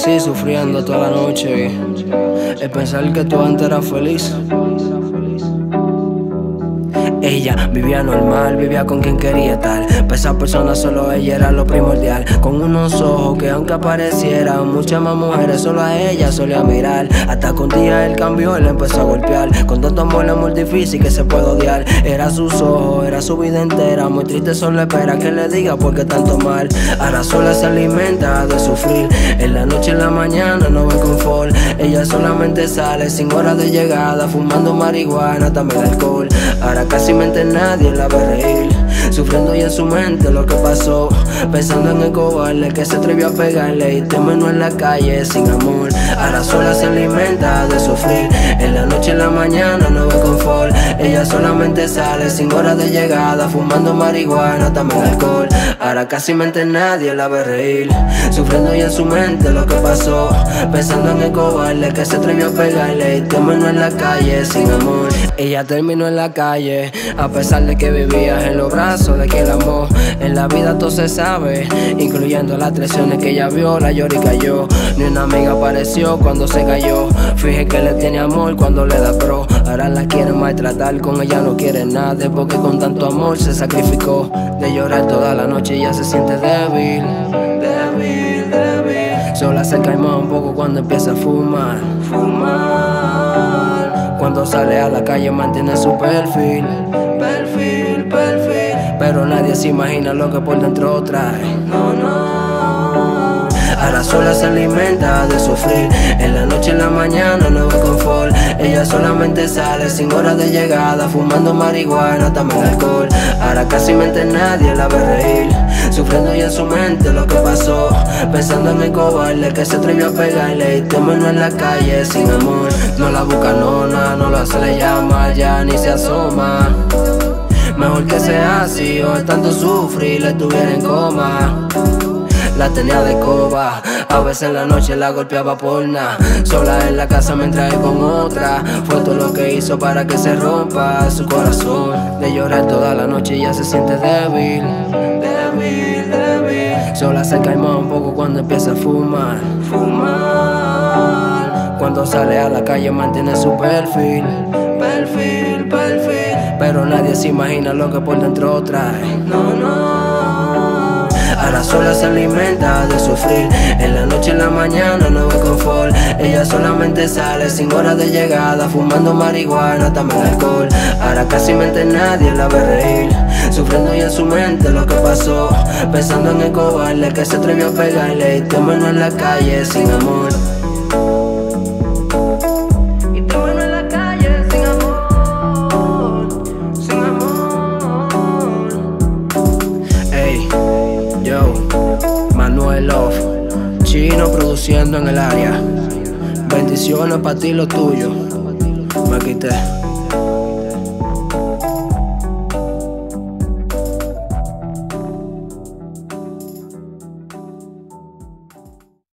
así sufriendo toda la noche. El pensar que tú antes eras feliz. Ella vivía normal, vivía con quien quería estar. Para esa persona solo ella era lo primordial. Con unos ojos que aunque aparecieran muchas más mujeres, solo a ella solía mirar. Hasta que un día él cambió le empezó a golpear. Con tanto amor es muy difícil que se puede odiar. Era sus ojos, era su vida entera. Muy triste solo espera que le diga por qué tanto mal. Ahora sola se alimenta de sufrir. En la noche, en la mañana no ve confort. Ella solamente sale sin hora de llegada, fumando marihuana, también alcohol. Casi mente nadie la ve reír. Sufriendo y en su mente lo que pasó. Pensando en el cobarde que se atrevió a pegarle y terminó en la calle sin amor. Ahora sola se alimenta de sufrir. En la noche, en la mañana no ve confort. Ella solamente sale sin hora de llegada, fumando marihuana, también alcohol. Ahora casi mente nadie la ve reír. Sufriendo y en su mente lo que pasó. Pensando en el cobarde que se atrevió a pegarle y terminó en la calle sin amor. Ella terminó en la calle, a pesar de que vivía en los brazos de quien la amó. En la vida todo se sabe, incluyendo las traiciones que ella vio, la lloró y cayó. Ni una amiga apareció cuando se cayó. Fije que le tiene amor cuando le da pro. Ahora la quiere maltratar, con ella no quiere nada, porque con tanto amor se sacrificó. De llorar toda la noche ella se siente débil, se calma un poco cuando empieza a fumar, fumar. Cuando sale a la calle mantiene su perfil, perfil, perfil. Pero nadie se imagina lo que por dentro trae. No, no. Ahora sola se alimenta de sufrir. En la noche, en la mañana no ve confort. Ella solamente sale sin hora de llegada, fumando marihuana, también alcohol. Ahora casi mente nadie la ve reír. Sufriendo y en su mente lo que pasó. Pensando en el cobarde que se atrevió a pegarle y terminó en la calle sin amor. No la busca nona, no la se le llama, ya ni se asoma. Mejor que sea así o tanto sufrir le tuviera en coma la tenía de coba. A veces en la noche la golpeaba por nada. Sola en la casa mientras él con otra. Fue todo lo que hizo para que se rompa su corazón. De llorar toda la noche ya se siente. Débil, débil. Sola se calma un poco cuando empieza a fumar. Fumar. Cuando sale a la calle mantiene su perfil. Perfil, perfil. Pero nadie se imagina lo que por dentro trae. No, no. Ahora sola se alimenta de sufrir. En la noche, en la mañana no ve confort. Ella solamente sale sin hora de llegada, fumando marihuana, también alcohol. Ahora casi mente nadie la ve reír. Sufriendo y en su mente lo que pasó. Pensando en el cobarde que se atrevió a pegarle y. Y terminó en la calle sin amor, sin amor. Ey, yo, Manuel Love, chino produciendo en el área. Bendiciones para ti lo tuyo. Me quité.